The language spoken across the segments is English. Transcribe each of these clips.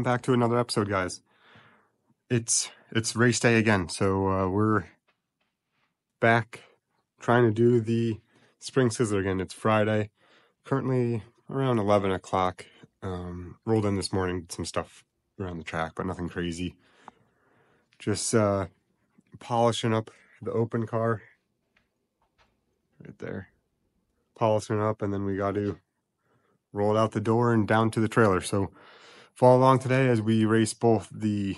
welcome back to another episode, guys. It's it's race day again, so uh, we're back trying to do the spring Sizzler again. It's Friday, currently around eleven o'clock. Um, rolled in this morning, did some stuff around the track, but nothing crazy. Just uh, polishing up the open car right there, polishing up, and then we got to roll it out the door and down to the trailer. So follow along today as we race both the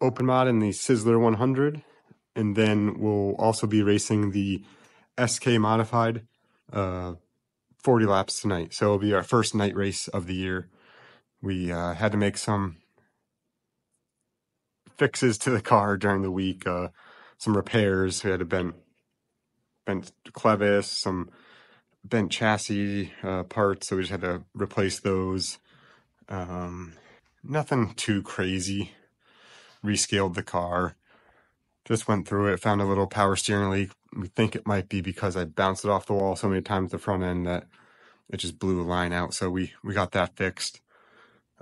open mod and the Sizzler 100, and then we'll also be racing the SK modified uh, 40 laps tonight. So it'll be our first night race of the year. We uh, had to make some fixes to the car during the week, uh, some repairs. We had to bend bent clevis, some bent chassis uh, parts, so we just had to replace those. Um, nothing too crazy. Rescaled the car. Just went through it, found a little power steering leak. We think it might be because I bounced it off the wall so many times the front end that it just blew a line out. So we we got that fixed.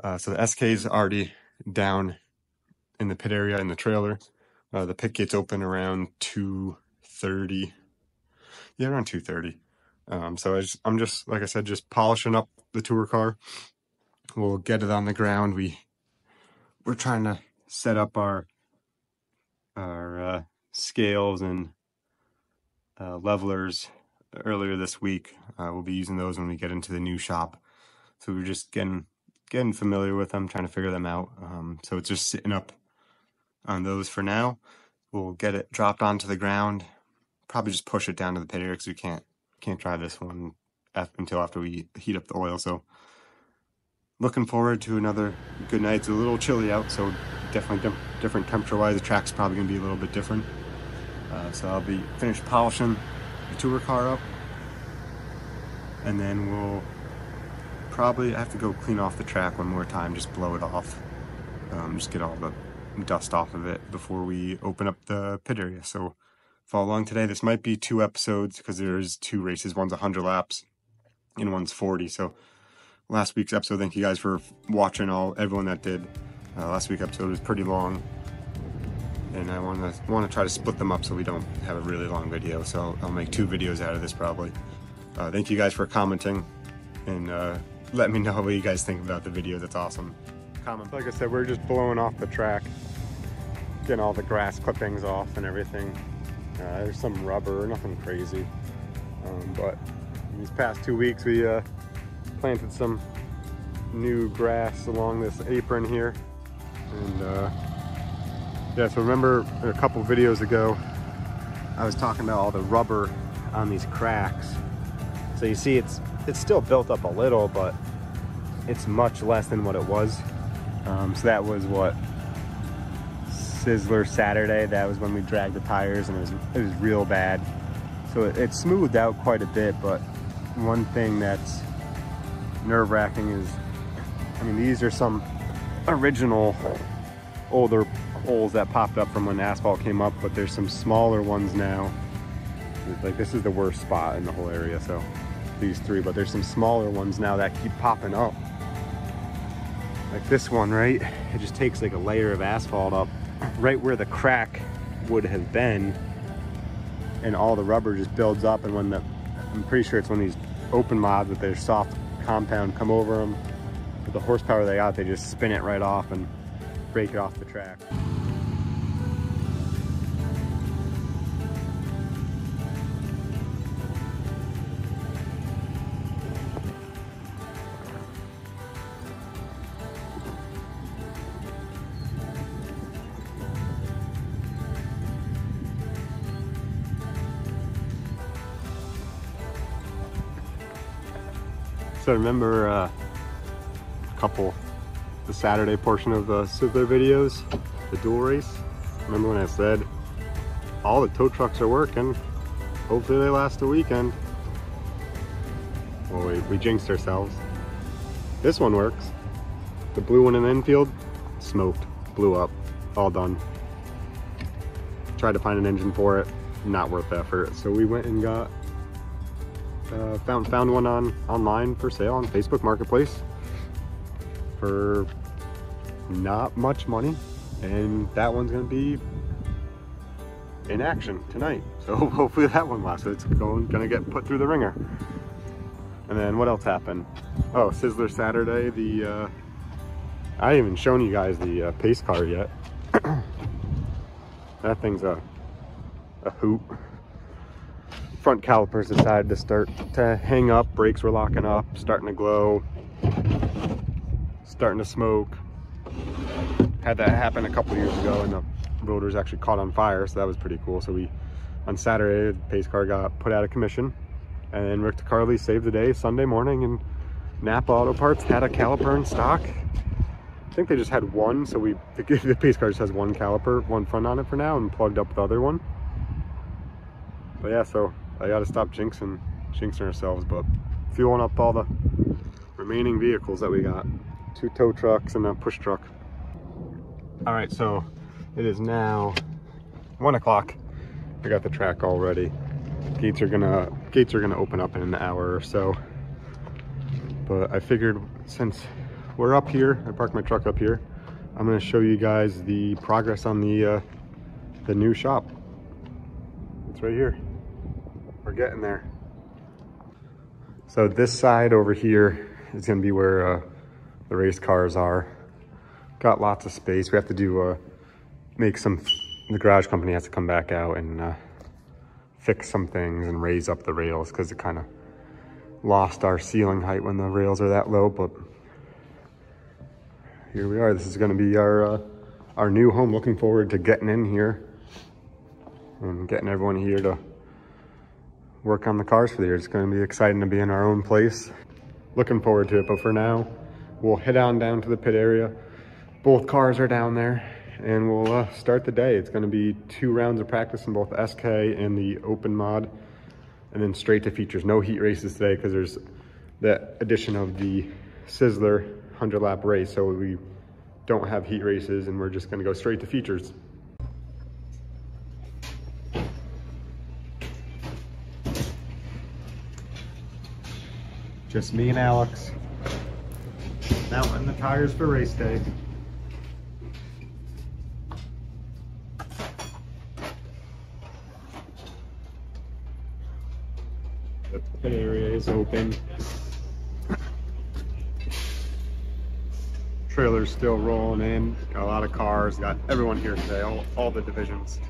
Uh, so the SK is already down in the pit area in the trailer. Uh, the pit gates open around two thirty. Yeah, around two thirty. Um, so I just, I'm just like I said, just polishing up the tour car. We'll get it on the ground. We we're trying to set up our our uh, scales and uh, levelers earlier this week. Uh, we'll be using those when we get into the new shop. So we're just getting getting familiar with them, trying to figure them out. Um, so it's just sitting up on those for now. We'll get it dropped onto the ground. Probably just push it down to the pit area because we can't can't try this one until after we heat up the oil. So looking forward to another good night. It's a little chilly out, so definitely different temperature-wise. The track's probably gonna be a little bit different. Uh, so I'll be finished polishing the tour car up, and then we'll probably have to go clean off the track one more time, just blow it off, um, just get all the dust off of it before we open up the pit area. So follow along today. This might be two episodes because there's two races. One's 100 laps and one's 40. So last week's episode, thank you guys for watching all everyone that did. Uh, last week's episode was pretty long, and I want to want to try to split them up so we don't have a really long video. So I'll make two videos out of this probably. Uh, thank you guys for commenting and uh, let me know what you guys think about the video. That's awesome. Comment. Like I said, we're just blowing off the track, getting all the grass clippings off and everything. Uh, there's some rubber, nothing crazy. Um, but these past two weeks we uh, planted some new grass along this apron here. And uh, yeah, so remember a couple videos ago, I was talking about all the rubber on these cracks. So you see it's it's still built up a little, but it's much less than what it was. Um, so that was what Sizzler Saturday. That was when we dragged the tires and it was, it was real bad. So it, it smoothed out quite a bit, but one thing that's nerve wracking is, I mean, these are some original older holes that popped up from when asphalt came up, but there's some smaller ones now. Like this is the worst spot in the whole area, so these three, but there's some smaller ones now that keep popping up. Like this one, right? It just takes like a layer of asphalt up right where the crack would have been and all the rubber just builds up and when the I'm pretty sure it's when these open mods with their soft compound come over them with the horsepower they got they just spin it right off and break it off the track. So remember uh, a couple, the Saturday portion of the Sizzler videos, the dual race. Remember when I said all the tow trucks are working, hopefully they last the weekend. Well, we, we jinxed ourselves. This one works. The blue one in the infield, smoked, blew up, all done. Tried to find an engine for it, not worth the effort. So we went and got uh, found found one on online for sale on Facebook Marketplace. for not much money. And that one's gonna be in action tonight. So hopefully that one lasts. It's going, gonna get put through the ringer. And then what else happened? Oh, Sizzler Saturday, the, uh, I haven't even shown you guys the uh, pace car yet. that thing's a, a hoot. Front calipers decided to start to hang up, brakes were locking up, starting to glow, starting to smoke. Had that happen a couple years ago and the rotors actually caught on fire, so that was pretty cool. So we, on Saturday, the pace car got put out of commission and then Rick DeCarly saved the day Sunday morning and Napa Auto Parts had a caliper in stock. I think they just had one, so we the pace car just has one caliper, one front on it for now, and plugged up the other one. But yeah, so I got to stop jinxing, jinxing ourselves, but fueling up all the remaining vehicles that we got. Two tow trucks and a push truck. All right, so it is now one o'clock. I got the track all ready. Gates are gonna gates are gonna open up in an hour or so. But I figured since we're up here, I parked my truck up here. I'm gonna show you guys the progress on the uh, the new shop. It's right here. We're getting there. So this side over here is gonna be where uh, the race cars are. Got lots of space. We have to do uh, make some. The garage company has to come back out and uh, fix some things and raise up the rails because it kind of lost our ceiling height when the rails are that low. But here we are. This is going to be our uh, our new home. Looking forward to getting in here and getting everyone here to work on the cars for the year. It's going to be exciting to be in our own place. Looking forward to it. But for now, we'll head on down to the pit area. Both cars are down there and we'll uh, start the day. It's gonna be two rounds of practice in both SK and the open mod, and then straight to features. No heat races today because there's the addition of the Sizzler 100 lap race, so we don't have heat races and we're just gonna go straight to features. Just me and Alex. In the tires for race day. The pit area is open. Trailer's still rolling in. Got a lot of cars. Got everyone here today. All, all the divisions.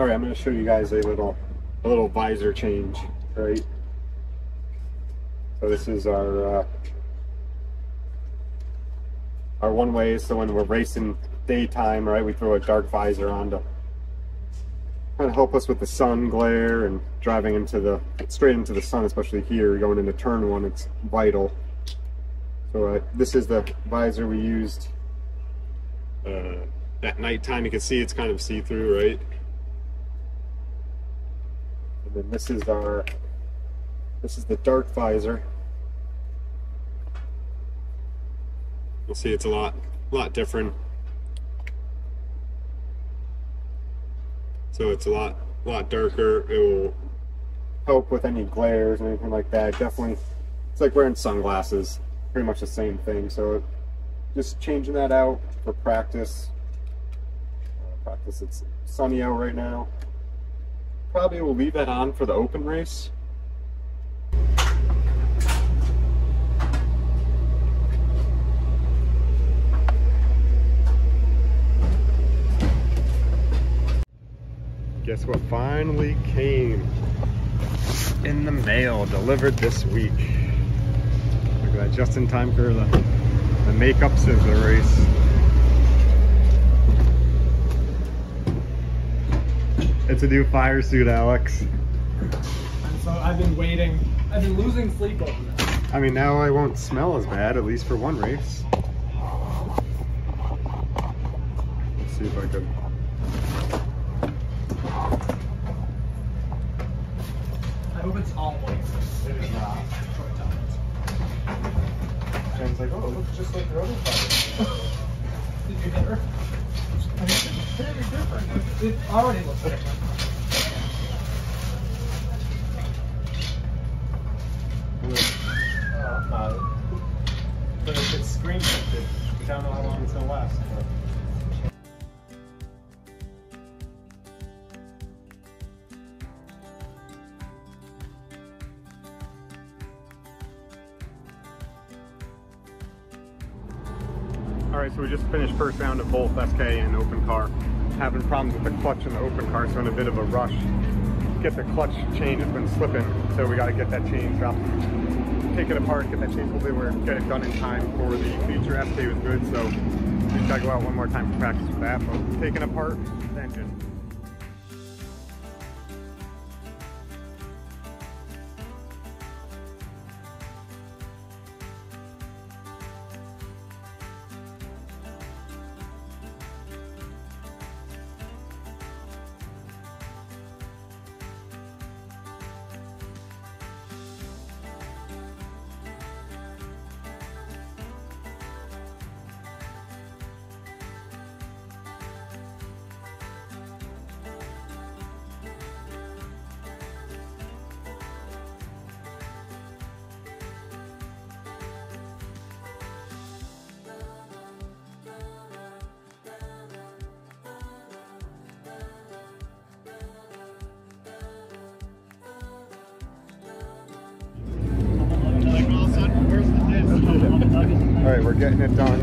All right, I'm going to show you guys a little, a little visor change, right? So this is our uh, our one way. So when we're racing daytime, right, we throw a dark visor on to kind of help us with the sun glare and driving into the straight into the sun, especially here going into turn one. It's vital. So uh, this is the visor we used uh, at nighttime. You can see it's kind of see through, right? And then this is our this is the dark visor. You'll see it's a lot, a lot different. So it's a lot, a lot darker. It will help with any glares and anything like that. Definitely, it's like wearing sunglasses. Pretty much the same thing. So just changing that out for practice. Uh, practice, it's sunny out right now. Probably will leave that on for the open race. Guess what finally came in the mail, delivered this week. Look at that, just in time for the, the makeups of the race. It's a new fire suit, Alex. And so I've been waiting. I've been losing sleep over that. I mean, now I won't smell as bad, at least for one race. Let's see if I can. I hope it's all white. It is not. Jen's like, oh, it looks just like the other fire. Did you hit her? It already looks different. But if it's screen printed, we don't know how long it's gonna last. but- All right, so we just finished first round of both SK and. Having problems with the clutch in the open car, so in a bit of a rush. Get the clutch chain has been slipping, so we got to get that chain dropped. Take it apart, get that chain hopefully we're get it done in time for the feature. SK was good, so we just gotta go out one more time for practice with that. But taking apart We're getting it done.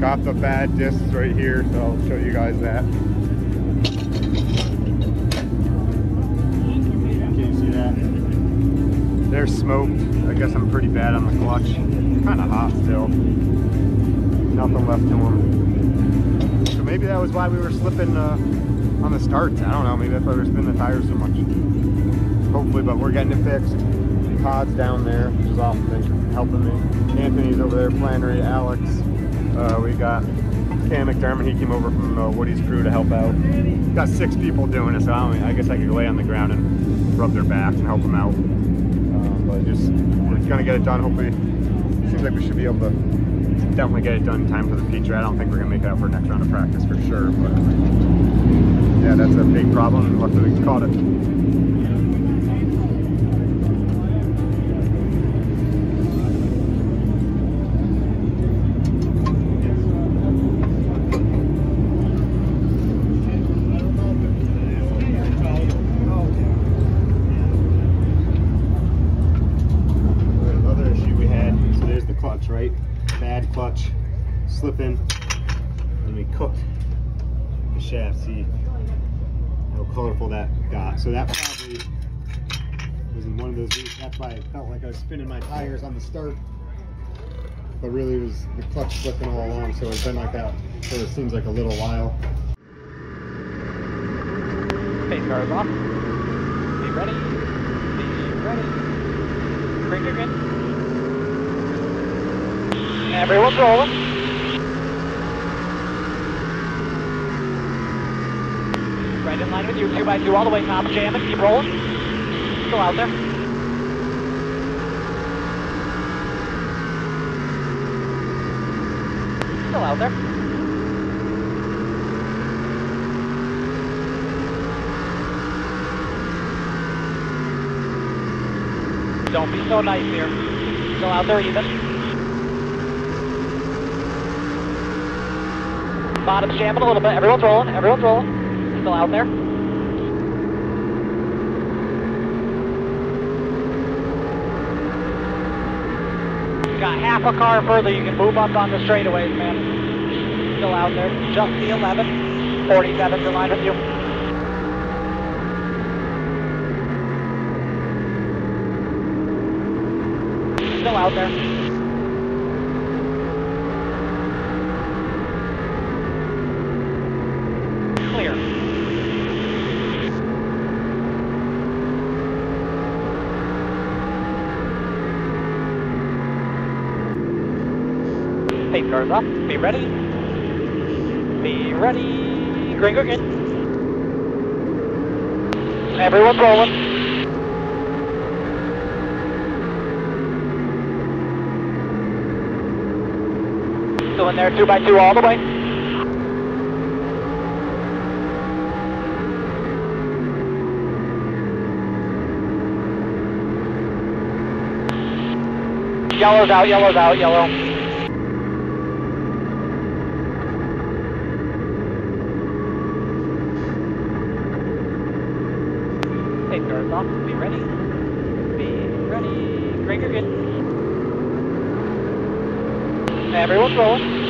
Got the bad discs right here, so I'll show you guys that. Can you see that? They're smoked. I guess I'm pretty bad on the clutch. Kind of hot still. Nothing left to them. So maybe that was why we were slipping uh, on the starts. I don't know. Maybe that's why we were spinning the tires so much. Hopefully, but we're getting it fixed. Todd's down there, which is awesome. Helping me. Anthony's over there, Flannery, Alex. Uh, we got Cam McDermott. He came over from uh, Woody's crew to help out. Got six people doing it, so I, don't, I guess I could lay on the ground and rub their backs and help them out. Um, but just we're gonna get it done. Hopefully, seems like we should be able to definitely get it done in time for the feature. I don't think we're gonna make it out for next round of practice for sure, but yeah, that's a big problem. Luckily, we caught it. Colorful that got. So that probably was in one of those weeks. That's why it felt like I was spinning my tires on the start. But really it was the clutch slipping all along, so it's been like that for it seems like a little while. Face cars off. Be ready. Be ready. Bring your in. Everyone's rolling. Right in line with you, two by two, all the way top, jam and keep rolling. Still out there. Still out there. Don't be so nice here. Still out there even. Bottom's jamming a little bit. Everyone's rolling. Everyone's rolling. Still out there. Got half a car further. You can move up on the straightaways, man. Still out there. Just the 11. 47's in line with you. Still out there. Clear. Pace cars up. Be ready. Be ready. Green, green, green. Everyone's rolling. Still in there, two by two all the way. Yellow's out, yellow's out, yellow. Take doors off, be ready. Be ready. Greg, you're good. Everyone's rolling.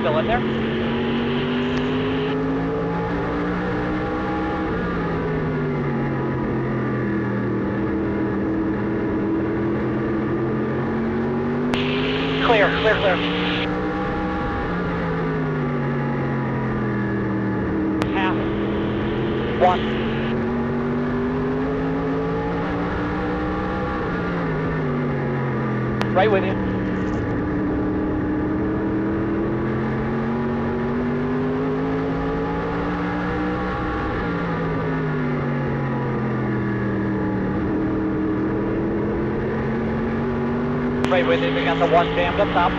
Still in there? Clear, clear, clear. Half. One. Right with you. Right with you. We got the one jammed up top.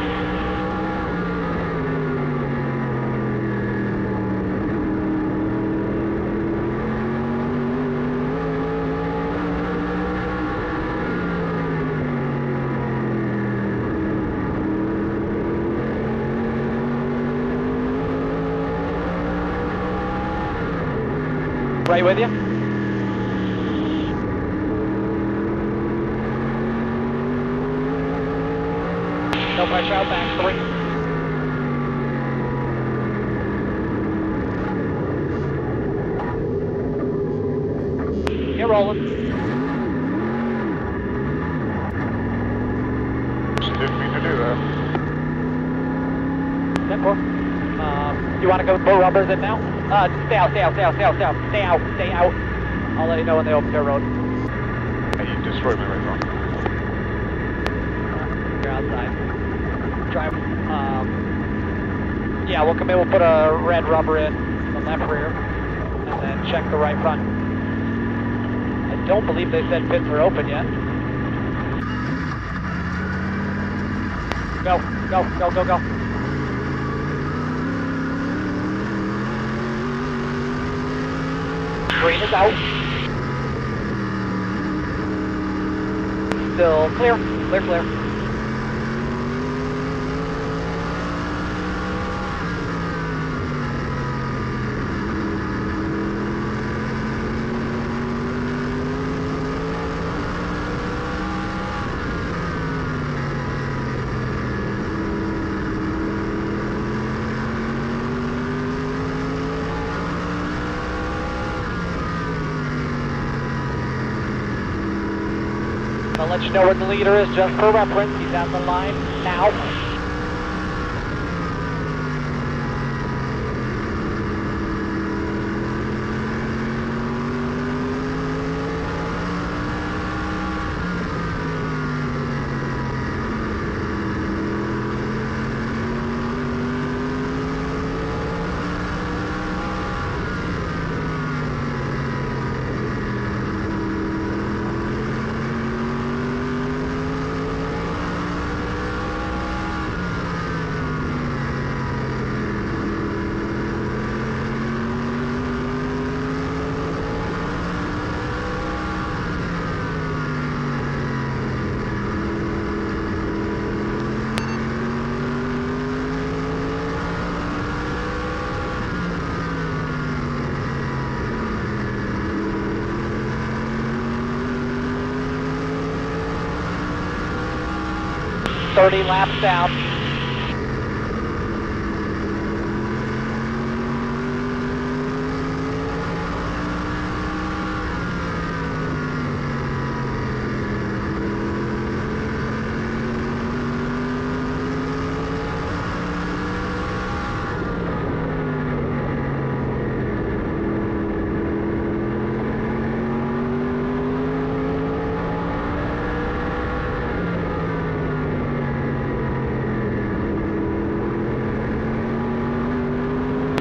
Right with you. No pressure out back. Three. Get rolling. Didn't mean to do that. Ten four. Um, you want to go pull rubbers in now? Uh, stay out, stay out, stay out, stay out, stay out, stay out, stay out. I'll let you know when they open their road. Hey, you destroyed me right now. You're outside. Drive. Um, yeah, we'll come in. We'll put a red rubber in the left rear, and then check the right front. I don't believe they said pits are open yet. Go, go, go, go, go. Green is out. Still clear, clear, clear. I'll let you know where the leader is just for reference. He's at the line now. Thirty laps down.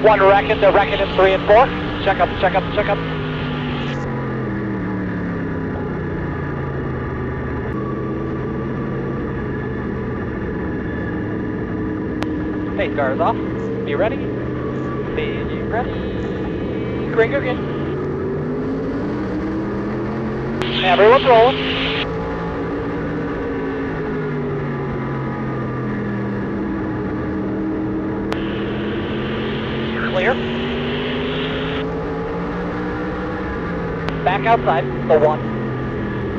one racket, the racket is three and four. Check up, check up, check up. Hey, cars off. Be ready. Be ready. Green again. Everyone's rolling. Clear. Back outside, the one.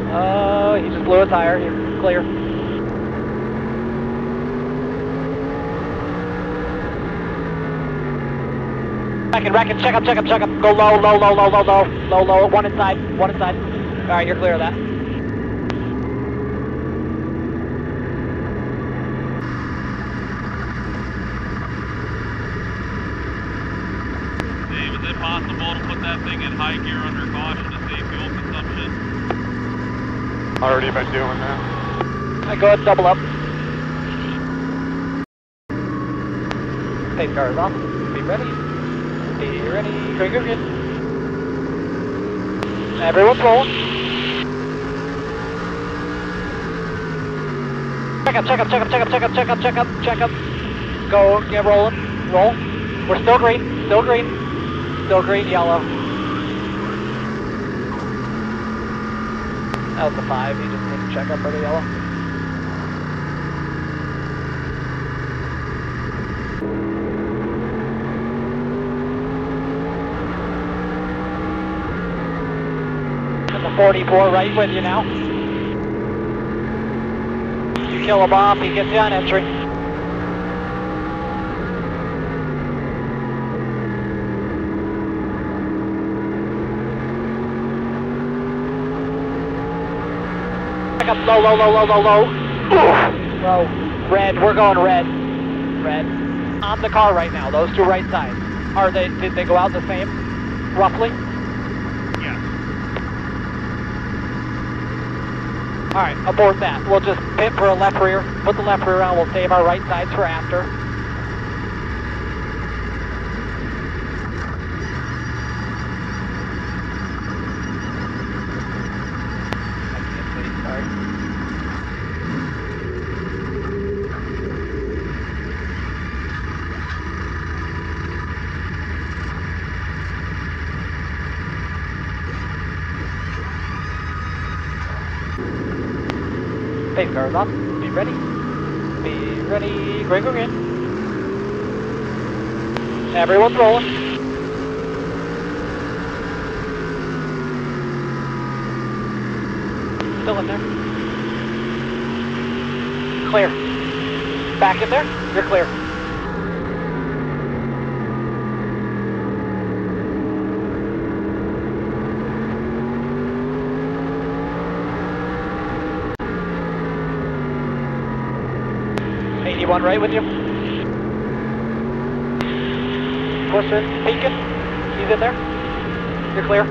Uh, he just blew a tire. You're clear. Racket, racket, check up, check up, check up. Go low, low, low, low, low, low, low, low. One inside, one inside. All right, you're clear of that. Dave, is it possible to put that thing in high gear under caution to save fuel consumption? Already been doing that. Right, go ahead, double up. Pace cars off. Be ready. Be ready. Green, green, green. Everyone's rolling. Check up, check up, check up, check up, check up, check up, check up, check up. Go, get rolling. Roll. We're still green, still green, still green, yellow. That was the five, he just didn't check up for the yellow. The 44 right with you now. You kill him off, he gets you on entry. Back up low, low, low, low, low, low. Oof. Low. Red, we're going red. Red. On the car right now, those two right sides. Are they, did they go out the same? Roughly? Yes. Alright, abort that. We'll just pit for a left rear. Put the left rear on, we'll save our right sides for after. I can't see, sorry. Cars off. Be ready. Be ready. Green, green, green. Everyone's rolling. Still in there. Clear. Back in there. You're clear. Eighty-one right with you. Pushing, peeking. He's in there. You're clear.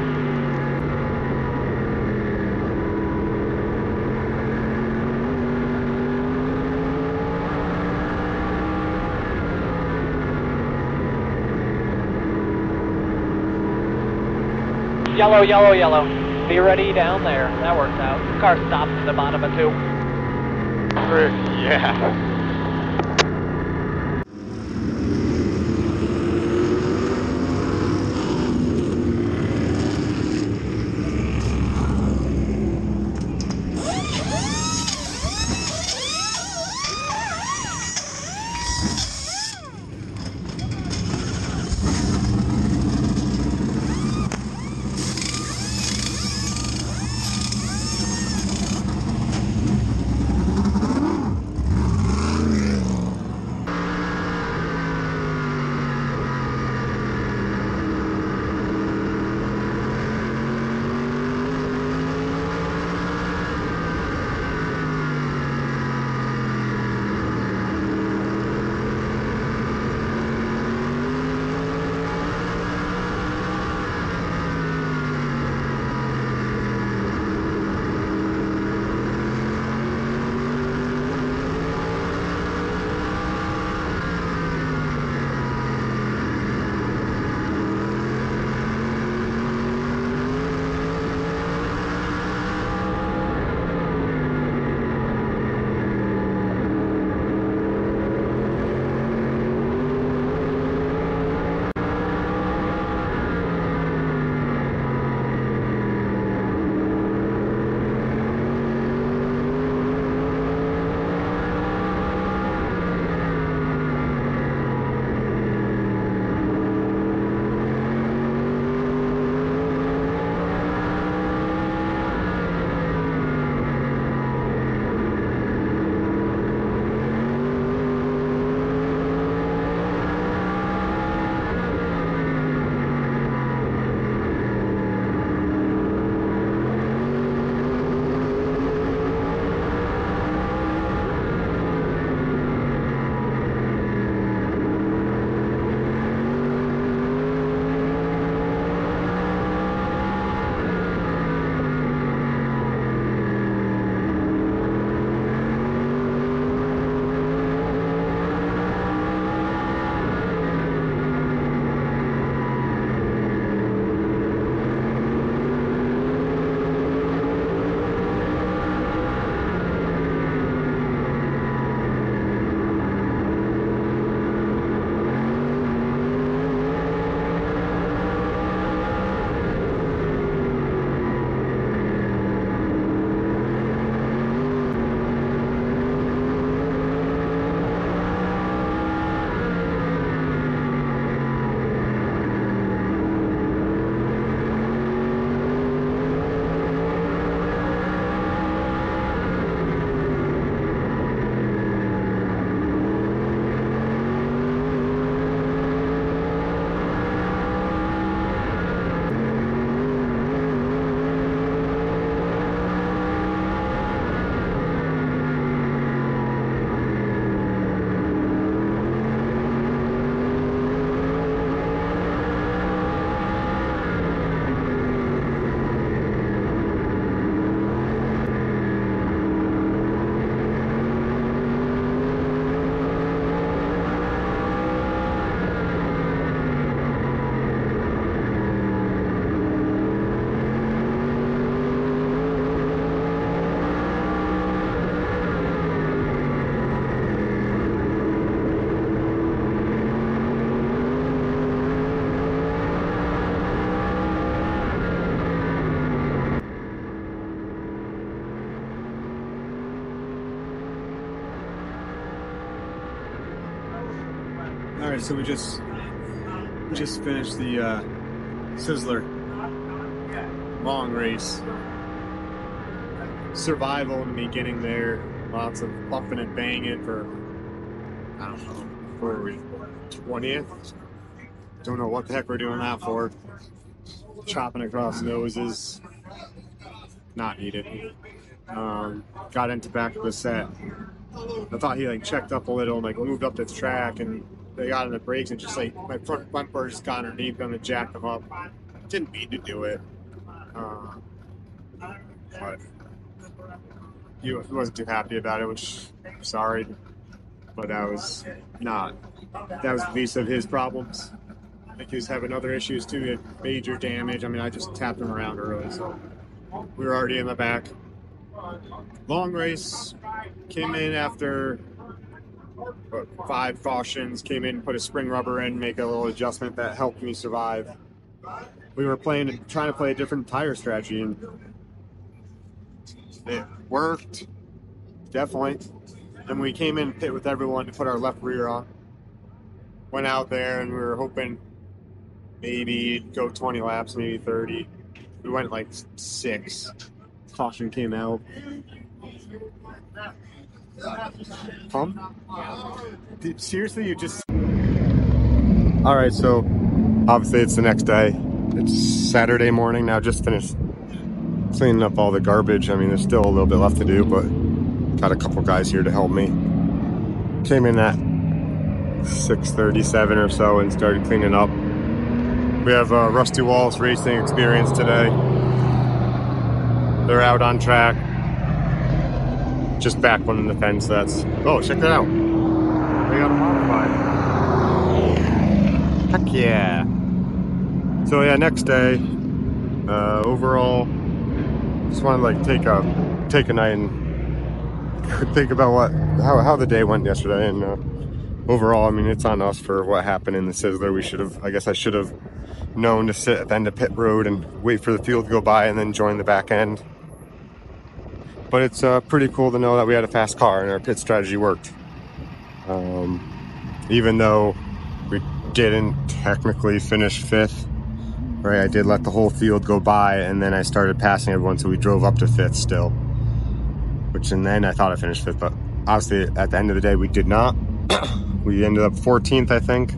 Yellow, yellow, yellow. Be ready down there. That works out. Car stops at the bottom of two. Yeah. Right, so we just just finished the uh, Sizzler long race. Survival in the beginning there, lots of buffing and banging for I don't know for twentieth. Don't know what the heck we're doing that for. Chopping across noses, not needed. Um, got into back of the set. I thought he like checked up a little and like moved up to the track and they got in the brakes and just like my front bumper just got underneath them and jacked them up. Didn't mean to do it. Uh, but he wasn't too happy about it, which I'm sorry. But that was not that was the least of his problems. I think he was having other issues too. He had major damage. I mean I just tapped him around early, so we were already in the back. Long race, came in after five cautions, came in, put a spring rubber in, make a little adjustment that helped me survive. We were playing, trying to play a different tire strategy, and it worked, definitely. And we came in pit with everyone to put our left rear on. Went out there, and we were hoping maybe go 20 laps, maybe 30. We went like six. Caution came out. Pump? Dude, seriously, you just. All right, so obviously it's the next day. It's Saturday morning now. Just finished cleaning up all the garbage. I mean, there's still a little bit left to do, but got a couple guys here to help me. Came in at 6:37 or so and started cleaning up. We have uh, Rusty Wallace Racing Experience today. They're out on track. Just back one in the fence. That's oh, check that out. They got a modified. Heck yeah! So yeah, next day. Uh, overall, just want to like take a take a night and think about what how how the day went yesterday. And uh, overall, I mean, it's on us for what happened in the Sizzler. We should have. I guess I should have known to sit at the end of pit road and wait for the field to go by and then join the back end but it's uh, pretty cool to know that we had a fast car and our pit strategy worked. Um, even though we didn't technically finish fifth, right? I did let the whole field go by and then I started passing everyone, so we drove up to fifth still. Which, and then I thought I finished fifth, but obviously at the end of the day, we did not. we ended up 14th, I think.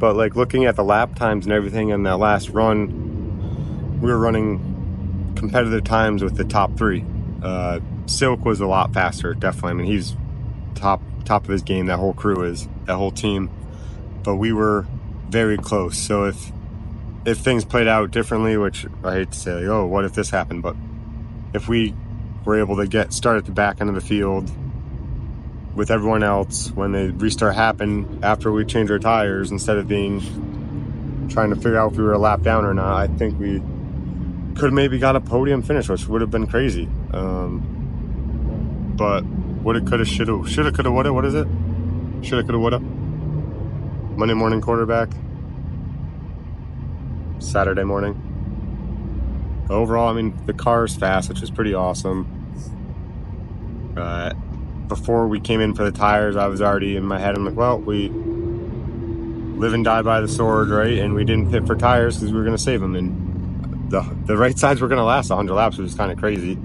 But like looking at the lap times and everything in that last run, we were running competitive times with the top three. Uh, Silk was a lot faster, definitely. I mean, he's top top of his game. That whole crew is that whole team. But we were very close. So if if things played out differently, which I hate to say, like, oh, what if this happened? But if we were able to get start at the back end of the field with everyone else when the restart happened after we changed our tires, instead of being trying to figure out if we were a lap down or not, I think we could maybe got a podium finish, which would have been crazy. Um, but woulda, coulda, shoulda, shoulda, coulda, woulda. What is it? Shoulda, coulda, woulda. Monday morning quarterback. Saturday morning. Overall, I mean, the car is fast, which is pretty awesome. Uh, before we came in for the tires, I was already in my head. I'm like, well, we live and die by the sword, right? And we didn't pit for tires because we were going to save them. And the the right sides were going to last 100 laps, which is kind of crazy.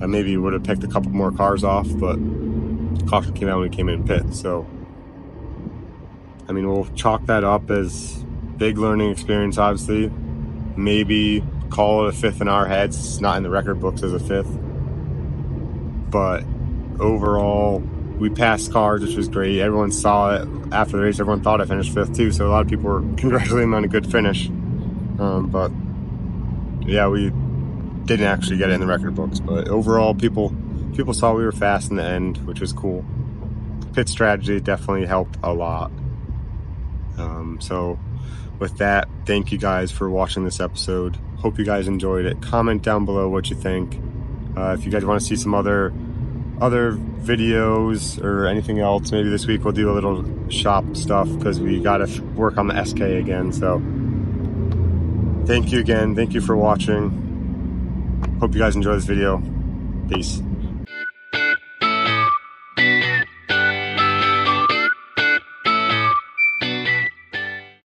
I maybe would have picked a couple more cars off, but caution came out when we came in pit. So, I mean, we'll chalk that up as big learning experience. Obviously, maybe call it a fifth in our heads. It's not in the record books as a fifth, but overall, we passed cars, which was great. Everyone saw it after the race. Everyone thought I finished fifth too, so a lot of people were congratulating me on a good finish. Um, but yeah, we didn't actually get it in the record books. But overall, people people saw we were fast in the end, which was cool. Pit strategy definitely helped a lot. Um, so with that, thank you guys for watching this episode. Hope you guys enjoyed it. Comment down below what you think. Uh, if you guys want to see some other other videos or anything else, maybe this week we'll do a little shop stuff because we got to work on the SK again. So thank you again. Thank you for watching. Hope you guys enjoy this video. Peace.